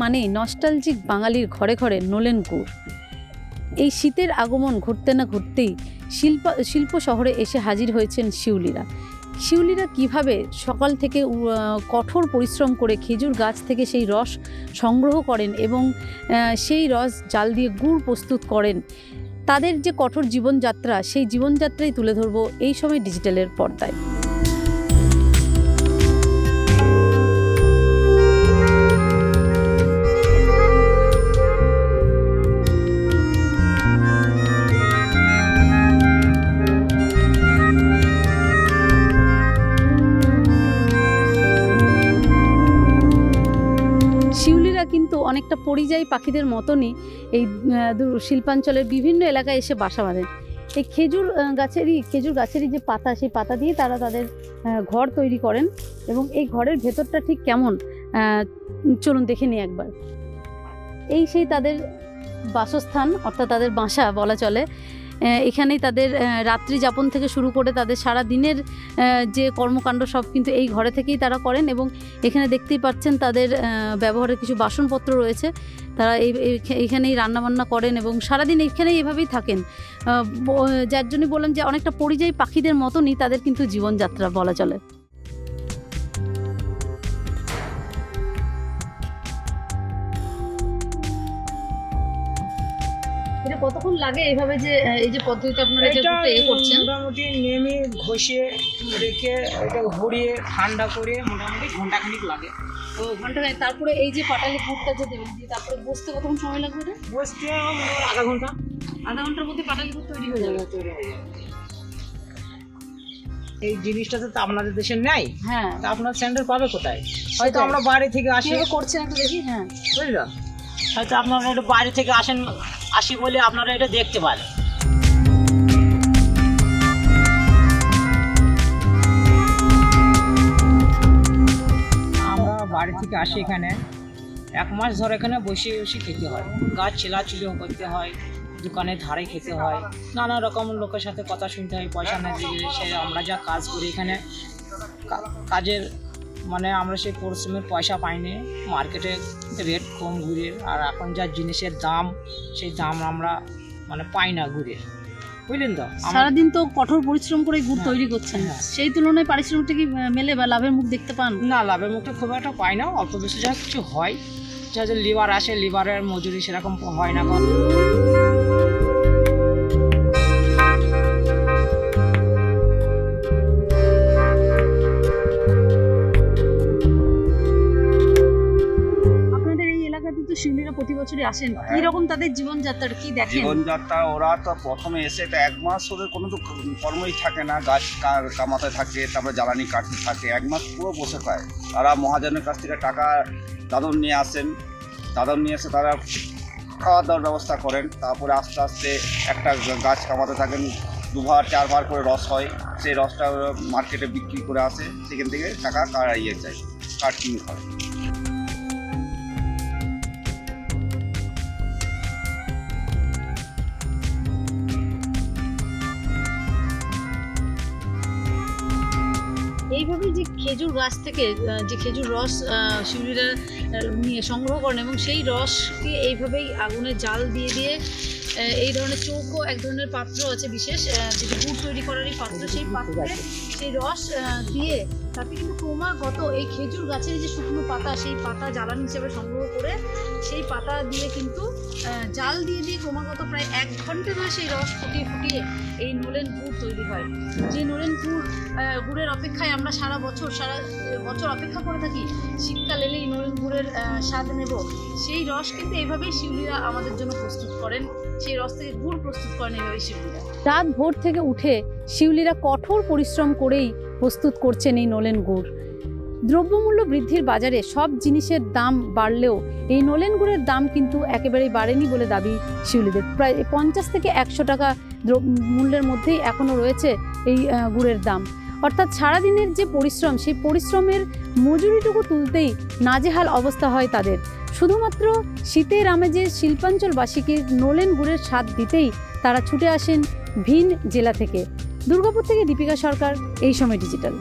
মানেই নস্টালজিক বাঙালির ঘরে ঘরে নোলেন গুড়। এই শীতের আগমন ঘটতে না ঘটতেই শিল্প শিল্প শহরে এসে হাজির হয়েছেন শিউলিরা। শিউলিরা কীভাবে সকাল থেকে কঠোর পরিশ্রম করে খেজুর গাছ থেকে সেই রস সংগ্রহ করেন এবং সেই রস জাল দিয়ে গুড় প্রস্তুত করেন, তাদের যে কঠোর জীবনযাত্রা, সেই জীবনযাত্রাই তুলে ধরবো এই সময় ডিজিটালের পর্দায়। অনেকটা পরিযায়ী পাখিদের মতনই এই শিল্পাঞ্চলের বিভিন্ন এলাকায় এসে বাসা বাঁধেন এই খেজুর গাছেরই খেজুর গাছেরই যে পাতা, সেই পাতা দিয়ে তারা তাদের ঘর তৈরি করেন এবং এই ঘরের ভেতরটা ঠিক কেমন চলুন দেখে নিই একবার। এই সেই তাদের বাসস্থান, অর্থাৎ তাদের বাসা বলা চলে। এখানেই তাদের রাত্রি যাপন থেকে শুরু করে তাদের সারা দিনের যে কর্মকাণ্ড সব কিন্তু এই ঘরে থেকেই তারা করেন এবং এখানে দেখতেই পাচ্ছেন তাদের ব্যবহারের কিছু বাসনপত্র রয়েছে। তারা এই, এই- এইখানেই রান্নাবান্না করেন এবং সারাদিন এইখানেই এভাবেই থাকেন। যার জন্য বললাম যে অনেকটা পরিযায়ী পাখিদের মতনই তাদের কিন্তু জীবনযাত্রা বলা চলে। এটা কতক্ষণ লাগে এইভাবে যে এই যে পদ্ধতিতে আপনারা এটা মোটামুটি নেমে ঘষে রেখে এটা ঘুরিয়ে ঠান্ডা করে মোটামুটি ঘন্টাখানিক লাগে। ও ঘণ্টা তারপরে এই যে পাটালি গুড়টা যে দেবেন দিয়ে তারপরে বসতে কতক্ষণ সময় লাগবে এটা? বসতে আধা ঘণ্টা আধা ঘণ্টার মধ্যে পাটালি গুড় তৈরি হয়ে যাবে। তৈরি হয়ে যাবে। এই জিনিসটা তো আপনাদের দেশে নেই। হ্যাঁ। তা আপনার স্যান্ডেল পাবে কোথায়? হয়তো আমরা বাড়ি থেকে আসি। করছেন একটু দেখি হ্যাঁ। বুঝলো? হয়তো আপনারা একটু বাইরে থেকে আসেন, আসি বলে আপনারা এটা দেখতে পারেন। আমরা বাড়ি থেকে আসি এখানে। এক মাস ধরে এখানে বসে বসে খেতে হয়। গাছ ছেলাচুলিও করতে হয় দোকানের ধারে খেতে হয়। নানা রকম লোকের সাথে কথা শুনতে হয়, পয়সা না দিলে সে আমরা যা কাজ করি এখানে কাজের মানে আমরা সেই পরিশ্রমের পয়সা পাইনি। মার্কেটে রেট কম ঘুরে আর এখন যা জিনিসের দাম সেই দাম আমরা মানে পাই না ঘুরে। বুঝলেন তো? সারাদিন তো কঠোর পরিশ্রম করে গুড়। তৈরি করছেন। হ্যাঁ। সেই তুলনায় পারিশ্রমিকটা কি মেলে বা লাভের মুখ দেখতে পান? না লাভের মুখটা খুব একটা পাই না। অল্প বেশি যা কিছু হয় যা যে লিভার আসে লিভারের মজুরি সেরকম হয় না। বছরই আসেন কি রকম তাদের জীবনযাত্রার কি দেখেন? জীবনযাত্রা ওরা তো প্রথমে এসে এটা এক মাস ওদের কোনো তো কর্মই থাকে না গাছ কামাতে থাকে তারপরে জ্বালানি কাটতে থাকে এক মাস পুরো বসে পায় তারা মহাজনের কাছ থেকে টাকা দাদন নিয়ে আসেন দাদন নিয়ে এসে তারা খাওয়া দাওয়ার ব্যবস্থা করেন তারপরে আস্তে আস্তে একটা গাছ কামাতে থাকেন দুবার চারবার করে রস হয় সেই রসটা ওরা মার্কেটে বিক্রি করে আসে সেখান থেকে টাকা ইয়ে যায় কিনে হয় এইভাবে যে খেজুর গাছ থেকে যে খেজুর রস শিবিরা নিয়ে সংগ্রহ করেন এবং সেই রসকে এইভাবেই আগুনে জাল দিয়ে দিয়ে এই ধরনের চৌকো এক ধরনের পাত্র আছে বিশেষ যেটা গুড় তৈরি করারই পাত্র। সেই পাত্রে সেই রস দিয়ে তাতে কিন্তু ক্রমাগত এই খেজুর গাছের যে শুকনো পাতা, সেই পাতা জ্বালানি হিসেবে সংগ্রহ করে সেই পাতা দিয়ে কিন্তু জাল দিয়ে দিয়ে ক্রমাগত প্রায় এক ঘণ্টা ধরে সেই রস ফুটিয়ে ফুটিয়ে এই নোলেন গুড় তৈরি হয়। যে নোলেন গুড় গুড়ের অপেক্ষায় আমরা সারা বছর সারা বছর অপেক্ষা করে থাকি, শীতকাল এলেই নোলেন গুড়ের স্বাদ নেব। সেই রস কিন্তু এইভাবেই শিউলিরা আমাদের জন্য প্রস্তুত করেন। সেই রস থেকে গুড় প্রস্তুত করেন এইভাবেই শিউলিরা। রাত ভোর থেকে উঠে শিউলিরা কঠোর পরিশ্রম করেই প্রস্তুত করছেন এই নলেন গুড়। দ্রব্যমূল্য বৃদ্ধির বাজারে সব জিনিসের দাম বাড়লেও এই নলেন গুড়ের দাম কিন্তু একেবারেই বাড়েনি বলে দাবি শিউলিদের। প্রায় পঞ্চাশ থেকে একশো টাকা মূল্যের মধ্যেই এখনও রয়েছে এই গুড়ের দাম। অর্থাৎ সারাদিনের যে পরিশ্রম, সেই পরিশ্রমের মজুরিটুকু তুলতেই নাজেহাল অবস্থা হয় তাদের। শুধুমাত্র শীতের আমেজে শিল্পাঞ্চলবাসীকে নোলেন গুড়ের স্বাদ দিতেই তারা ছুটে আসেন ভিন জেলা থেকে। দুর্গাপুর থেকে দীপিকা সরকার এই সময় ডিজিটাল